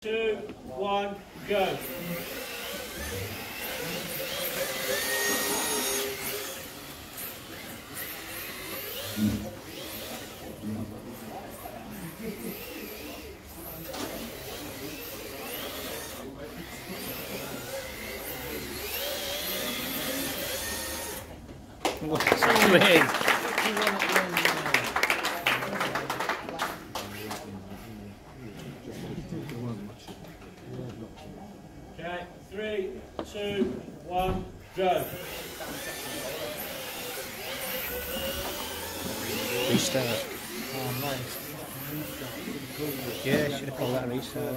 two, one, go. Okay, three, two, one, go. Restart. Oh, nice. Yeah, should have called that a restart.